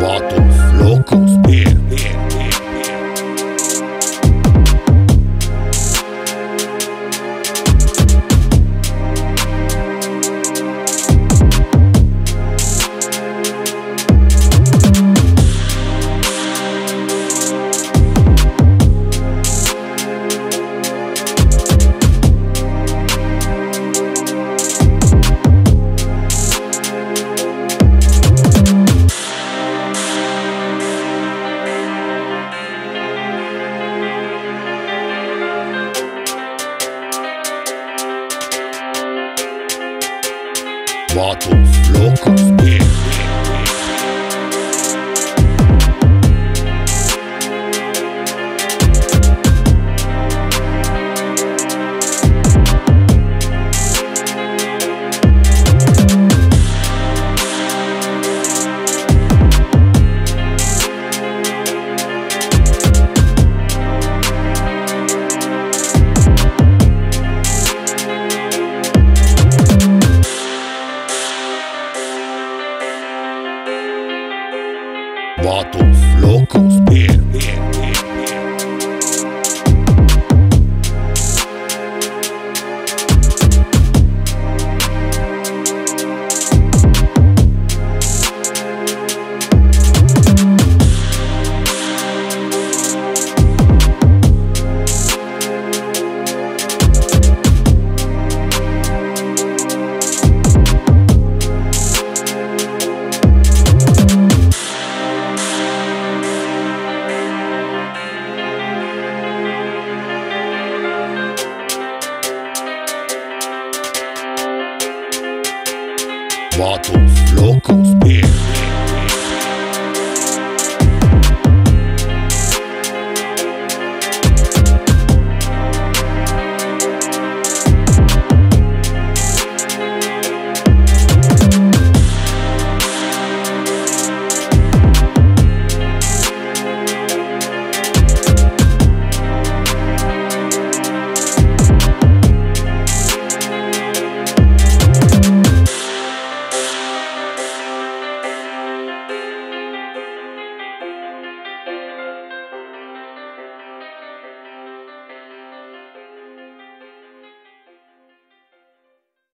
Vatos locos, bien, bien, bien. Vatos locos. Bien, bien, bien. Vatos locos, bien.